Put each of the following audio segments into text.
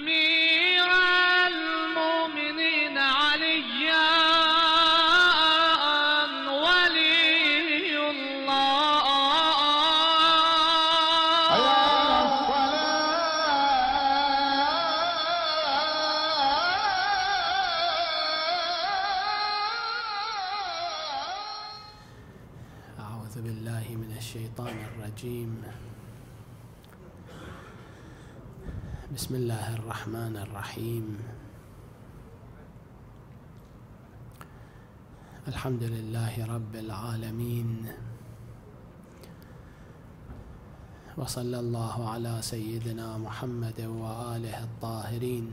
أمير الرحمن الرحيم. الحمد لله رب العالمين. وصلى الله على سيدنا محمد وآله الطاهرين.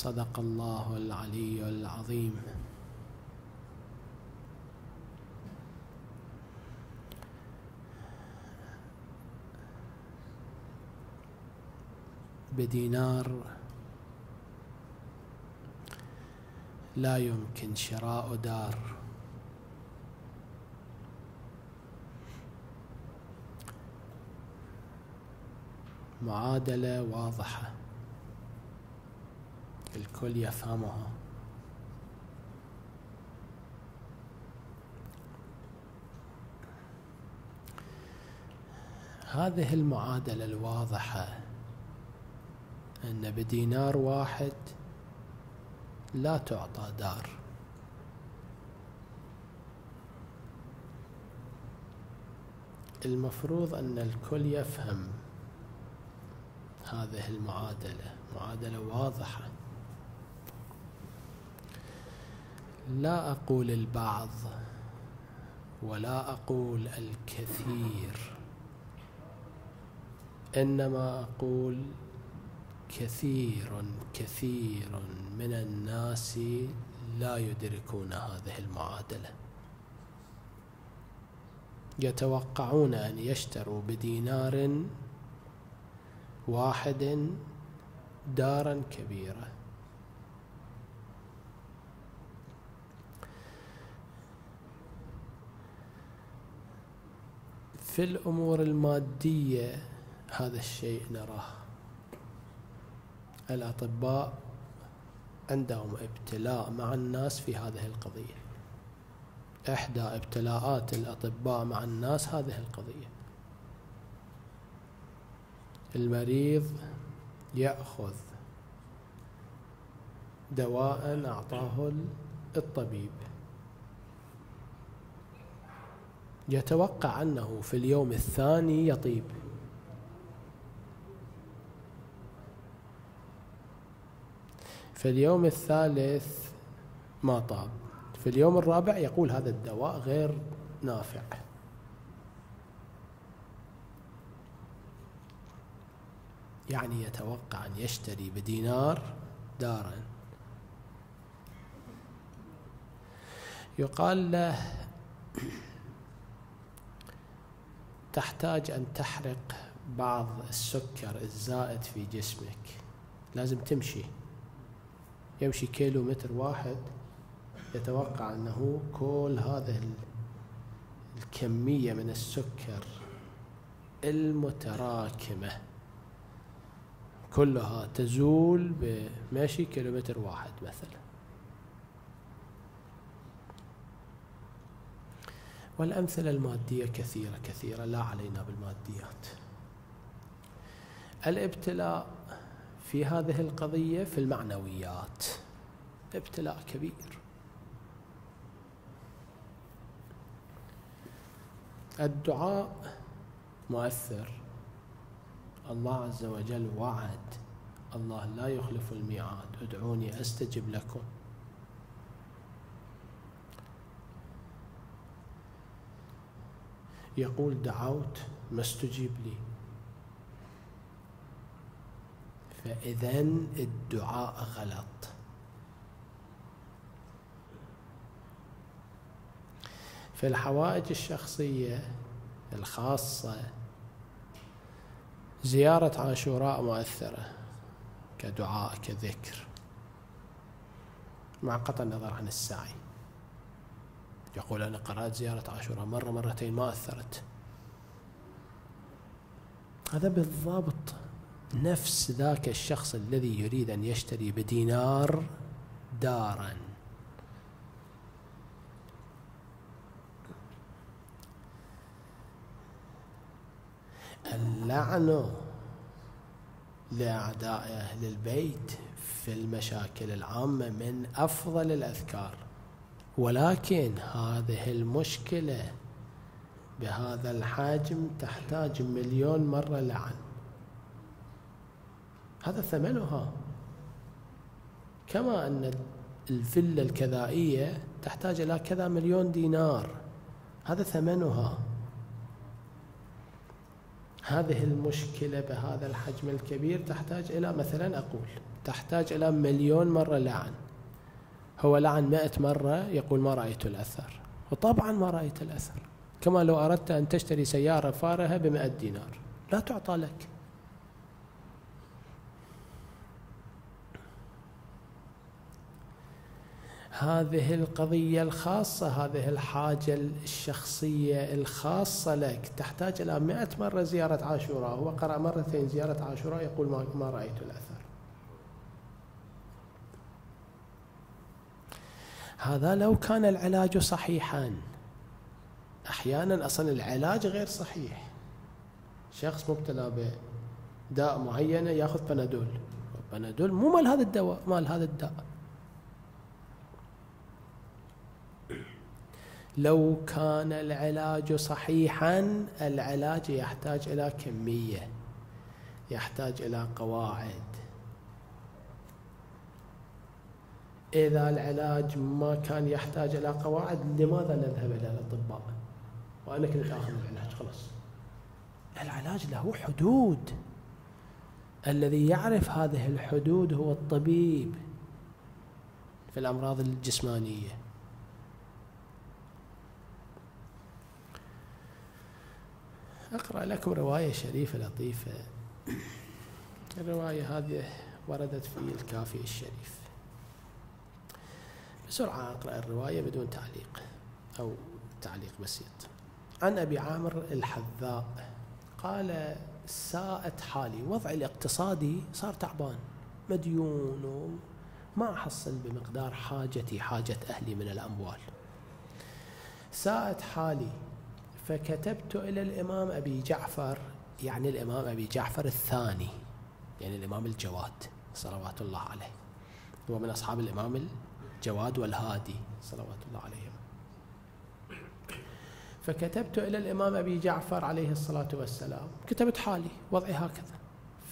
صدق الله العلي العظيم. بدينار لا يمكن شراء دار. معادلة واضحة. الكل يفهمها. هذه المعادلة الواضحة أن بدينار واحد لا تعطى دار. المفروض أن الكل يفهم هذه المعادلة معادلة واضحة. لا أقول البعض ولا أقول الكثير إنما أقول كثير كثير من الناس لا يدركون هذه المعادلة. يتوقعون أن يشتروا بدينار واحد دارا كبيره في الأمور المادية هذا الشيء نراه. الأطباء عندهم ابتلاء مع الناس في هذه القضية. إحدى ابتلاءات الأطباء مع الناس هذه القضية. المريض يأخذ دواء أعطاه الطبيب. يتوقع أنه في اليوم الثاني يطيب. في اليوم الثالث ما طاب. في اليوم الرابع يقول هذا الدواء غير نافع. يعني يتوقع أن يشتري بدينار دارا. يقال له تحتاج أن تحرق بعض السكر الزائد في جسمك. لازم تمشي. يمشي كيلو متر واحد يتوقع أنه كل هذه الكمية من السكر المتراكمة كلها تزول بمشي كيلومتر واحد مثلا. والأمثلة المادية كثيرة كثيرة لا علينا بالماديات. الابتلاء في هذه القضية في المعنويات. ابتلاء كبير. الدعاء مؤثر. الله عز وجل وعد. الله لا يخلف الميعاد. ادعوني أستجب لكم. يقول دعوت ما استجيب لي. فإذا الدعاء غلط. في الحوائج الشخصية الخاصة زيارة عاشوراء مؤثرة كدعاء كذكر. مع قطع النظر عن السعي. يقول أنا قرأت زيارة عاشوراء مرة مرتين ما أثرت. هذا بالضبط نفس ذاك الشخص الذي يريد أن يشتري بدينار دارا. اللعن لأعداء أهل البيت في المشاكل العامة من أفضل الأذكار. ولكن هذه المشكلة بهذا الحجم تحتاج مليون مرة لعن. هذا ثمنها. كما أن الفيلا الكذائية تحتاج إلى كذا مليون دينار. هذا ثمنها. هذه المشكلة بهذا الحجم الكبير تحتاج إلى مثلا أقول تحتاج إلى مليون مرة لعن. هو لعن مئة مرة يقول ما رأيت الأثر. وطبعا ما رأيت الأثر. كما لو أردت أن تشتري سيارة فارهة بمئة دينار. لا تعطى لك. هذه القضية الخاصة هذه الحاجة الشخصية الخاصة لك. تحتاج إلى مئة مرة زيارة عاشوراء. هو قرأ مرتين زيارة عاشوراء يقول ما رأيت الأثر. هذا لو كان العلاج صحيحا. أحيانا أصلا العلاج غير صحيح. شخص مبتلى بداء معينة يأخذ بنادول. بنادول مو مال هذا الدواء مال هذا الداء. لو كان العلاج صحيحا العلاج يحتاج إلى كمية يحتاج إلى قواعد. إذا العلاج ما كان يحتاج إلى قواعد لماذا نذهب إلى الأطباء؟ وأنا كنت آخذ العلاج خلاص. العلاج له حدود. الذي يعرف هذه الحدود هو الطبيب في الأمراض الجسمانية. أقرأ لكم رواية شريفة لطيفة. الرواية هذه وردت في الكافي الشريف. بسرعة أقرأ الرواية بدون تعليق أو تعليق بسيط. عن أبي عامر الحذاء قال ساءت حالي وضعي الاقتصادي صار تعبان مديون وما أحصل بمقدار حاجتي حاجة أهلي من الأموال. ساءت حالي فكتبت إلى الإمام أبي جعفر يعني الإمام أبي جعفر الثاني يعني الإمام الجواد صلوات الله عليه. هو من أصحاب الإمام الجواد والهادي صلوات الله عليهم. فكتبت إلى الإمام أبي جعفر عليه الصلاة والسلام كتبت حالي وضعي هكذا.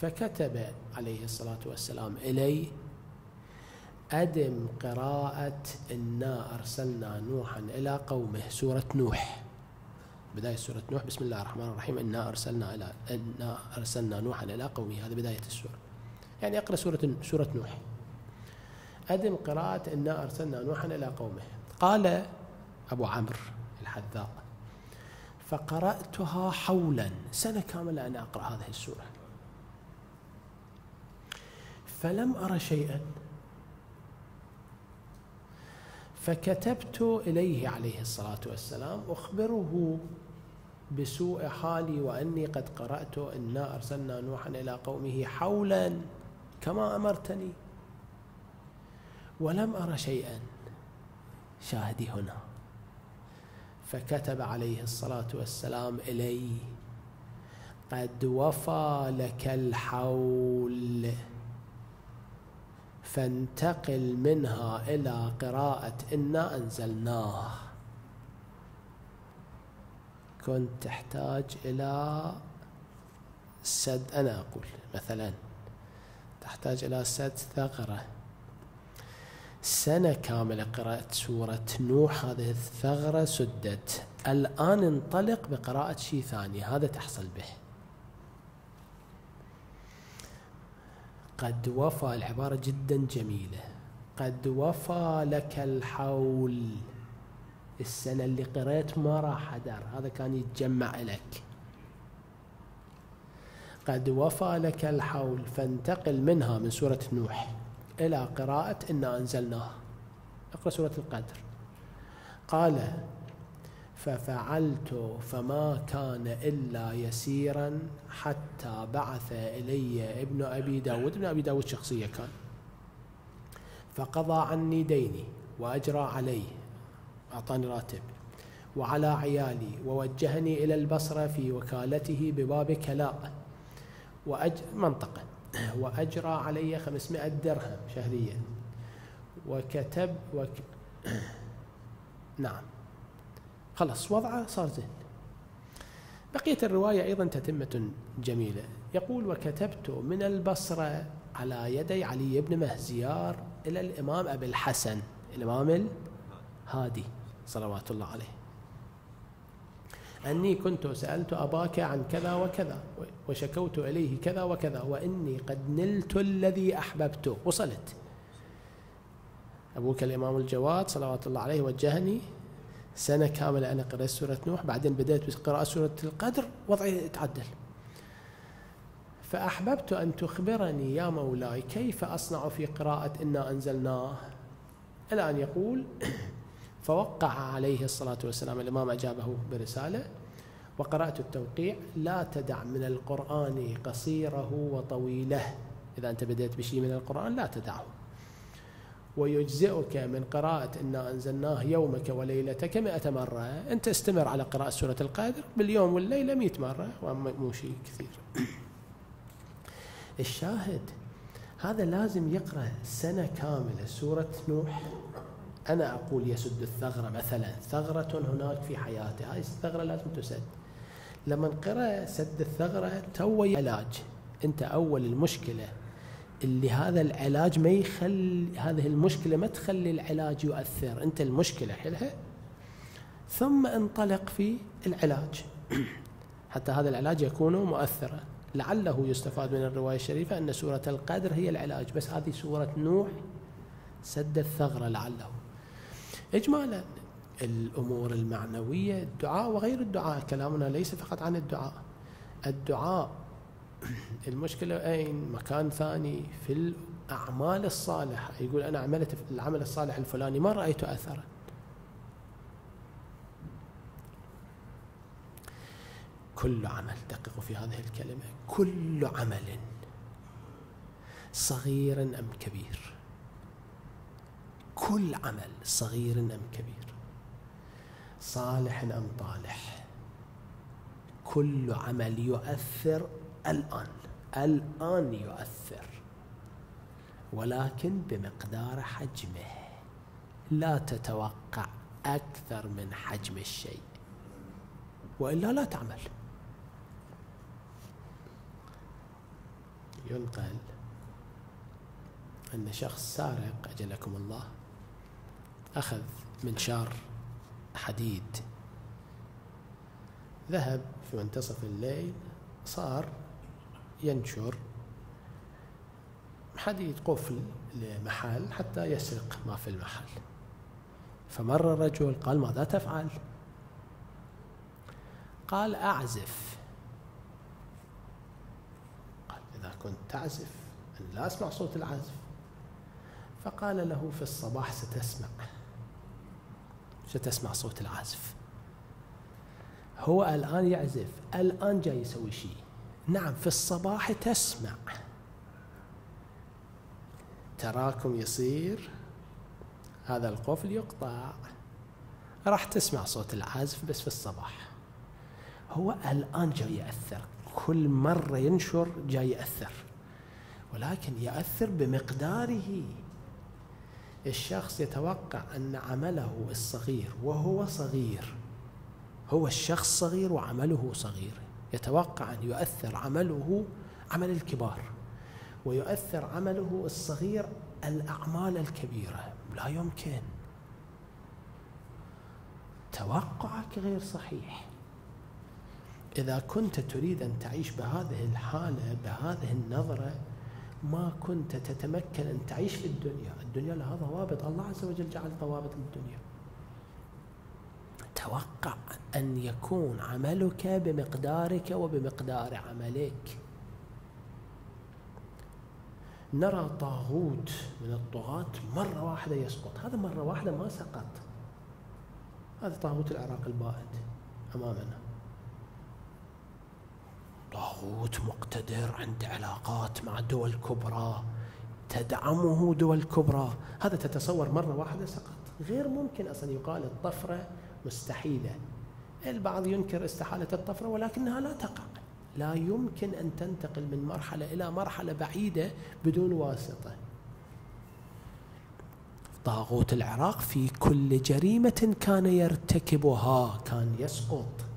فكتب عليه الصلاة والسلام إلي أدم قراءة إنا أرسلنا نوحا إلى قومه سورة نوح. بداية سورة نوح بسم الله الرحمن الرحيم إنا أرسلنا إلى إنا أرسلنا نوحا إلى قومه. هذه بداية السورة. يعني أقرأ سورة سورة نوح. أدم قراءة إنا أرسلنا نوحا إلى قومه. قال أبو عمرو الحذاء فقرأتها حولا. سنة كاملة أنا أقرأ هذه السورة. فلم أرى شيئا. فكتبت إليه عليه الصلاة والسلام أخبره بسوء حالي وأني قد قرأت إنا أرسلنا نوحا إلى قومه حولا كما أمرتني. ولم أرى شيئا. شاهدي هنا. فكتب عليه الصلاة والسلام إلي قد وفى لك الحول. فانتقل منها إلى قراءة إنا أنزلناه. كنت تحتاج إلى سد أنا أقول مثلا تحتاج إلى سد ثغرة. سنة كاملة قرأت سورة نوح هذه الثغرة سدت. الآن انطلق بقراءة شيء ثاني هذا تحصل به. قد وفى العبارة جدا جميلة. قد وفى لك الحول. السنة اللي قريت ما راح أدر هذا كان يتجمع لك قد وفى لك الحول فانتقل منها من سورة نوح. إلى قراءة إنا أنزلناه. اقرأ سورة القدر. قال ففعلت فما كان إلا يسيرا حتى بعث إلي ابن أبي داود. ابن أبي داود شخصية كان. فقضى عني ديني وأجرى علي أعطاني راتب. وعلى عيالي ووجهني إلى البصرة في وكالته بباب كلاء. وأج... منطقة. وأجرى علي 500 درهم شهريا. وكتب وك... نعم. خلاص وضعه صار زين. بقية الرواية أيضا تتمة جميلة. يقول وكتبت من البصرة على يدي علي بن مهزيار إلى الإمام أبي الحسن. الإمام الهادي صلوات الله عليه. أني كنت سألت أباك عن كذا وكذا وشكوت إليه كذا وكذا وإني قد نلت الذي أحببته. وصلت. أبوك الإمام الجواد صلوات الله عليه وجهني. سنة كاملة أنا قرأت سورة نوح بعدين بدأت بقراءة سورة القدر وضعي يتعدل فأحببت أن تخبرني يا مولاي كيف أصنع في قراءة إنا أنزلناه؟ إلى أن يقول فوقع عليه الصلاة والسلام. الإمام أجابه برسالة وقرأت التوقيع لا تدع من القرآن قصيره وطويله. إذا أنت بدأت بشيء من القرآن لا تدعه. ويجزئك من قراءة إنا أنزلناه يومك وليلتك مئة مرة. أنت استمر على قراءة سورة القادر. باليوم والليلة مئة مرة مو شيء كثير. الشاهد هذا لازم يقرأ سنة كاملة سورة نوح. أنا أقول يسد الثغرة مثلا. ثغرة هناك في حياته هاي الثغرة لازم تسد. لما قرأ سد الثغرة تو علاج. أنت أول المشكلة اللي هذا العلاج ما يخلي هذه المشكلة ما تخلي العلاج يؤثر. أنت المشكلة حلها. ثم انطلق في العلاج. حتى هذا العلاج يكون مؤثرا. لعله يستفاد من الرواية الشريفة أن سورة القدر هي العلاج. بس هذه سورة نوح سد الثغرة لعله. إجمالا. الأمور المعنوية الدعاء وغير الدعاء. كلامنا ليس فقط عن الدعاء. الدعاء المشكلة أين مكان ثاني في الأعمال الصالحة. يقول أنا عملت العمل الصالح الفلاني ما رأيت أثرا. كل عمل دققوا في هذه الكلمة. كل عمل صغير أم كبير. كل عمل صغير أم كبير. صالح أم طالح. كل عمل يؤثر الآن. الآن يؤثر. ولكن بمقدار حجمه. لا تتوقع أكثر من حجم الشيء. وإلا لا تعمل. ينقل أن شخص سارق أجلكم الله. أخذ منشار حديد. ذهب في منتصف الليل صار ينشر حديد قفل لمحل حتى يسرق ما في المحل. فمر الرجل قال ماذا تفعل؟ قال أعزف. قال إذا كنت تعزف أنا لا أسمع صوت العزف. فقال له في الصباح ستسمع. ستسمع صوت العزف هو الآن يعزف الآن جاي يسوي شيء نعم في الصباح تسمع. تراكم يصير هذا القفل يقطع راح تسمع صوت العازف بس في الصباح. هو الآن جاي يأثر. كل مرة ينشر جاي يأثر. ولكن يأثر بمقداره. الشخص يتوقع أن عمله الصغير وهو صغير هو الشخص صغير وعمله صغير يتوقع أن يؤثر عمله عمل الكبار ويؤثر عمله الصغير الأعمال الكبيرة لا يمكن. توقعك غير صحيح. إذا كنت تريد أن تعيش بهذه الحالة بهذه النظرة ما كنت تتمكن أن تعيش في الدنيا. الدنيا لها ضوابط. الله عز وجل جعل ضوابط للدنيا توقع أن يكون عملك بمقدارك وبمقدار عملك. نرى طاغوت من الطغاة مرة واحدة يسقط. هذا مرة واحدة ما سقط. هذا طاغوت العراق البائد أمامنا. طاغوت مقتدر عنده علاقات مع دول كبرى تدعمه دول كبرى. هذا تتصور مرة واحدة سقط. غير ممكن أصلا يقال الطفرة مستحيلة. البعض ينكر استحالة الطفرة ولكنها لا تقع. لا يمكن أن تنتقل من مرحلة إلى مرحلة بعيدة بدون واسطة. طاغوت العراق في كل جريمة كان يرتكبها كان يسقط.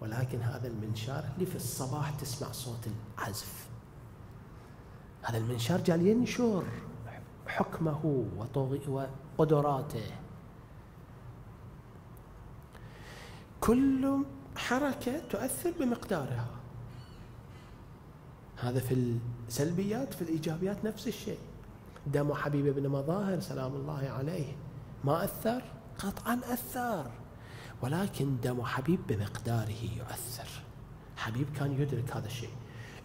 ولكن هذا المنشار اللي في الصباح تسمع صوت العزف. هذا المنشار جال ينشر حكمه وقدراته. كل حركة تؤثر بمقدارها. هذا في السلبيات في الإيجابيات نفس الشيء. دم حبيب بن مظاهر سلام الله عليه ما أثر؟ قطعا أثر. ولكن دم حبيب بمقداره يؤثر. حبيب كان يدرك هذا الشيء.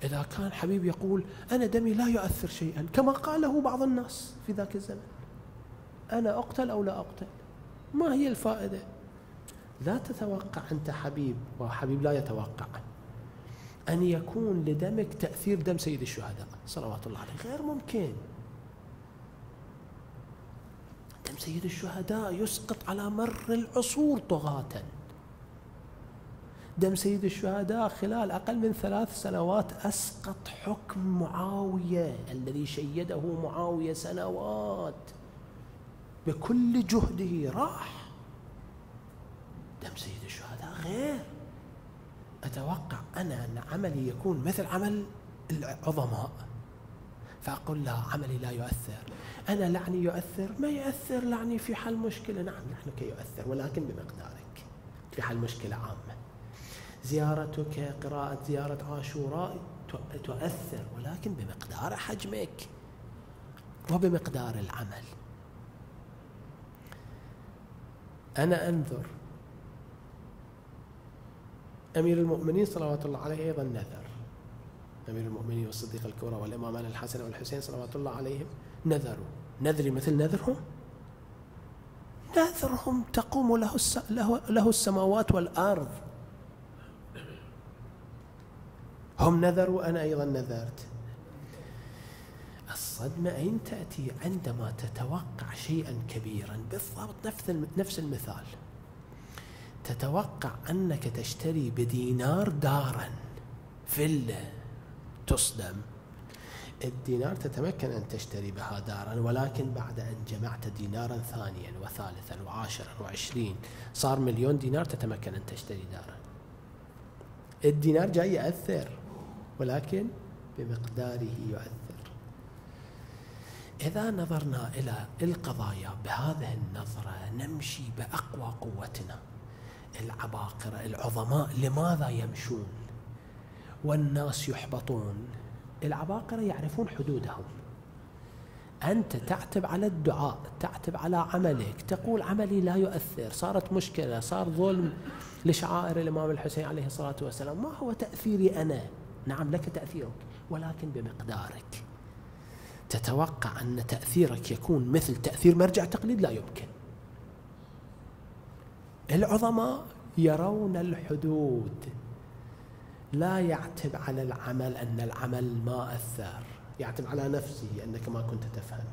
إذا كان حبيب يقول أنا دمي لا يؤثر شيئا كما قاله بعض الناس في ذاك الزمن. أنا أقتل أو لا أقتل؟ ما هي الفائدة؟ لا تتوقع أنت حبيب وحبيب لا يتوقع. أن يكون لدمك تأثير دم سيد الشهداء صلوات الله عليه. غير ممكن. دم سيد الشهداء يسقط على مر العصور طغاة. دم سيد الشهداء خلال أقل من ثلاث سنوات أسقط حكم معاوية الذي شيده معاوية سنوات. بكل جهده راح. دم سيد الشهداء غير. أتوقع أنا أن عملي يكون مثل عمل العظماء. فأقول لا عملي لا يؤثر. أنا لعني يؤثر؟ ما يؤثر لعني في حل مشكلة. نعم لعنك يؤثر ولكن بمقدارك في حل مشكلة عامة. زيارتك قراءة زيارة عاشوراء تؤثر ولكن بمقدار حجمك وبمقدار العمل. أنا أنذر أمير المؤمنين صلوات الله عليه أيضا نذر. أمير المؤمنين والصديق الكبرى والإمامان الحسن والحسين صلوات الله عليهم نذروا. نذري مثل نذرهم؟ نذرهم تقوم له, له, له السماوات والأرض. هم نذروا أنا أيضا نذرت. الصدمة أين تأتي عندما تتوقع شيئا كبيرا؟ بالضبط نفس نفس المثال. تتوقع أنك تشتري بدينار دارا فيلا. تصدم. الدينار تتمكن أن تشتري بها دارا ولكن بعد أن جمعت دينارا ثانيا وثالثا وعاشرا وعشرين صار مليون دينار تتمكن أن تشتري دارا. الدينار جاي يأثر ولكن بمقداره يؤثر. إذا نظرنا إلى القضايا بهذه النظرة نمشي بأقوى قوتنا. العباقرة العظماء لماذا يمشون؟ والناس يحبطون. العباقرة يعرفون حدودهم. أنت تعتب على الدعاء تعتب على عملك تقول عملي لا يؤثر صارت مشكلة صار ظلم لشعائر الإمام الحسين عليه الصلاة والسلام. ما هو تأثيري أنا؟ نعم لك تأثيرك ولكن بمقدارك. تتوقع أن تأثيرك يكون مثل تأثير مرجع تقليد؟ لا يمكن. العظماء يرون الحدود. لا يعتب على العمل أن العمل ما أثر. يعتب على نفسه أنك ما كنت تفهم.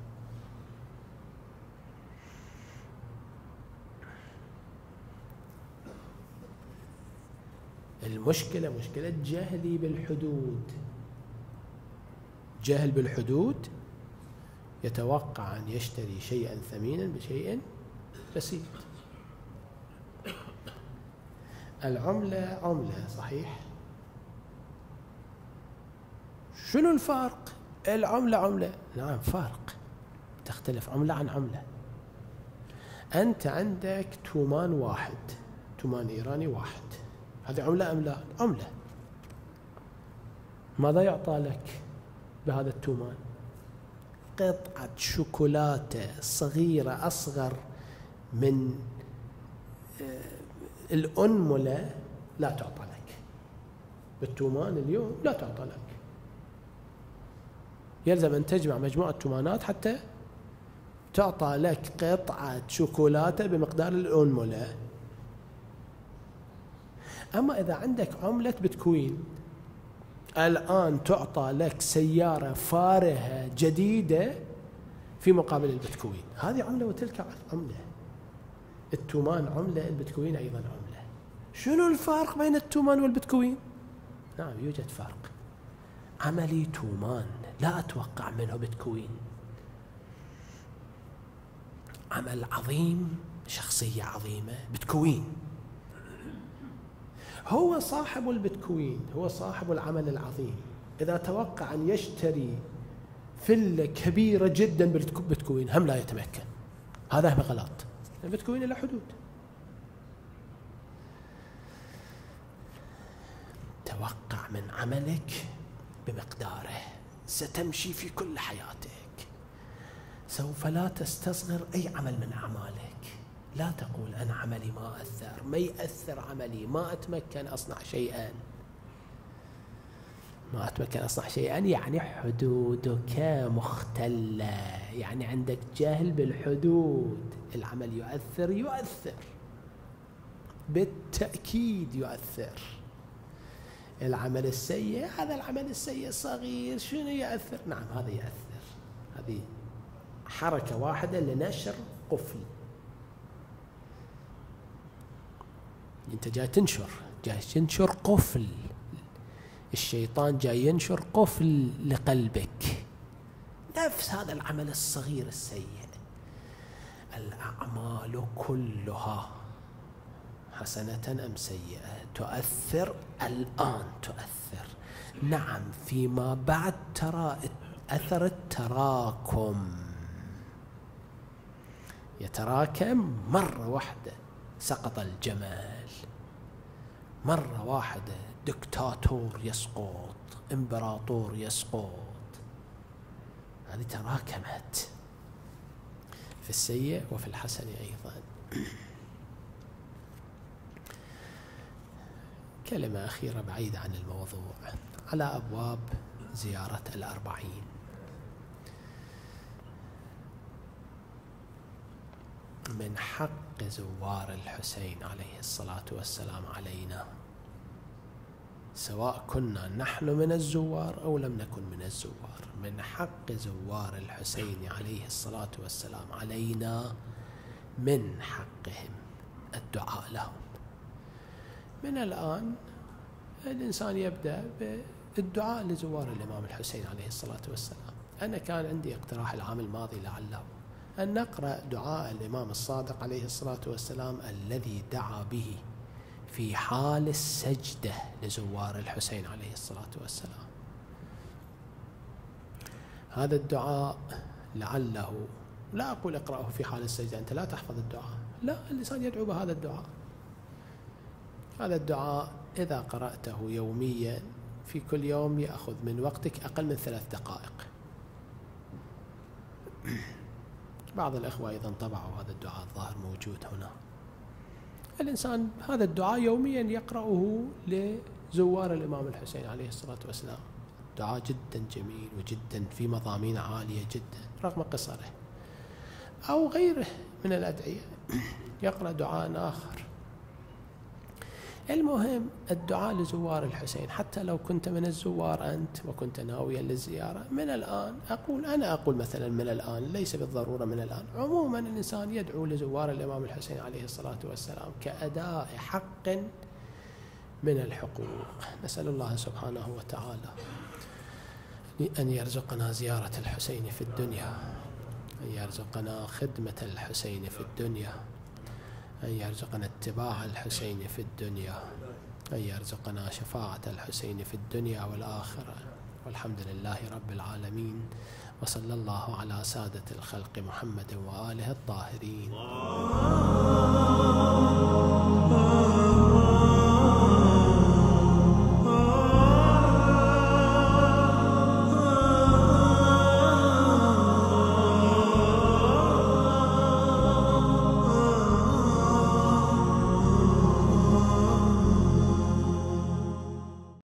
المشكلة مشكلة جهلي بالحدود. جهل بالحدود يتوقع أن يشتري شيئا ثمينا بشيء بسيط. العملة عملة صحيح؟ شنو الفرق العملة عملة. نعم فرق تختلف عملة عن عملة. أنت عندك تومان واحد تومان إيراني واحد. هذه عملة أم لا؟ عملة. ماذا يعطى لك بهذا التومان؟ قطعة شوكولاتة صغيرة أصغر من آه، الأنملة لا تعطى لك. بالتومان اليوم لا تعطى لك. يلزم أن تجمع مجموعة تومانات حتى تعطى لك قطعة شوكولاتة بمقدار الأنملة أما إذا عندك عملة بتكوين الآن تعطى لك سيارة فارهة جديدة في مقابل البتكوين هذه عملة وتلك عملة. التومان عملة البتكوين أيضا عملة. شنو الفرق بين التومان والبتكوين نعم يوجد فرق عملي تومان. لا أتوقع منه بتكوين عمل عظيم شخصية عظيمة بتكوين هو صاحب البتكوين هو صاحب العمل العظيم. إذا توقع أن يشتري فلة كبيرة جدا بالبتكوين هم لا يتمكن. هذا هم غلط. البتكوين له حدود. توقع من عملك بمقداره. ستمشي في كل حياتك. سوف لا تستصغر أي عمل من أعمالك. لا تقول أنا عملي ما أثر. ما يأثر عملي. ما أتمكن أصنع شيئا. ما أتمكن أصنع شيئا يعني حدودك مختلة. يعني عندك جهل بالحدود. العمل يؤثر يؤثر. بالتأكيد يؤثر. العمل السيء هذا العمل السيء صغير شنو يأثر؟ نعم هذا يأثر. هذه حركة واحدة لنشر قفل. أنت جاي تنشر جاي تنشر قفل. الشيطان جاي ينشر قفل لقلبك. نفس هذا العمل الصغير السيء. الأعمال كلها حسنة أم سيئة؟ تؤثر الآن تؤثر. نعم فيما بعد ترى أثر التراكم. يتراكم مرة واحدة سقط الجمال. مرة واحدة دكتاتور يسقط إمبراطور يسقط. هذه تراكمت. في السيء وفي الحسن أيضا. كلمة أخيرة بعيدة عن الموضوع. على أبواب زيارة الأربعين. من حق زوار الحسين عليه الصلاة والسلام علينا. سواء كنا نحن من الزوار أو لم نكن من الزوار. من حق زوار الحسين عليه الصلاة والسلام علينا من حقهم الدعاء لهم. من الآن الإنسان يبدأ بالدعاء لزوار الإمام الحسين عليه الصلاة والسلام. أنا كان عندي اقتراح العام الماضي لعله أن نقرأ دعاء الإمام الصادق عليه الصلاة والسلام الذي دعا به في حال السجدة لزوار الحسين عليه الصلاة والسلام. هذا الدعاء لعله لا أقول اقرأه في حال السجدة أنت لا تحفظ الدعاء. لا الإنسان يدعو بهذا الدعاء. هذا الدعاء إذا قرأته يوميا في كل يوم يأخذ من وقتك أقل من ثلاث دقائق. بعض الأخوة أيضا طبعوا هذا الدعاء الظاهر موجود هنا. الإنسان هذا الدعاء يوميا يقرأه لزوار الإمام الحسين عليه الصلاة والسلام. دعاء جدا جميل وجدا في مضامين عالية جدا رغم قصره. أو غيره من الأدعية يقرأ دعاء آخر. المهم الدعاء لزوار الحسين. حتى لو كنت من الزوار أنت وكنت ناويا للزيارة من الآن أقول أنا أقول مثلا من الآن ليس بالضرورة من الآن. عموما الإنسان يدعو لزوار الإمام الحسين عليه الصلاة والسلام كأداء حق من الحقوق. نسأل الله سبحانه وتعالى أن يرزقنا زيارة الحسين في الدنيا أن يرزقنا خدمة الحسين في الدنيا. أن يرزقنا اتباع الحسين في الدنيا أن يرزقنا شفاعة الحسين في الدنيا والآخرة. والحمد لله رب العالمين وصلى الله على سادة الخلق محمد وآله الطاهرين.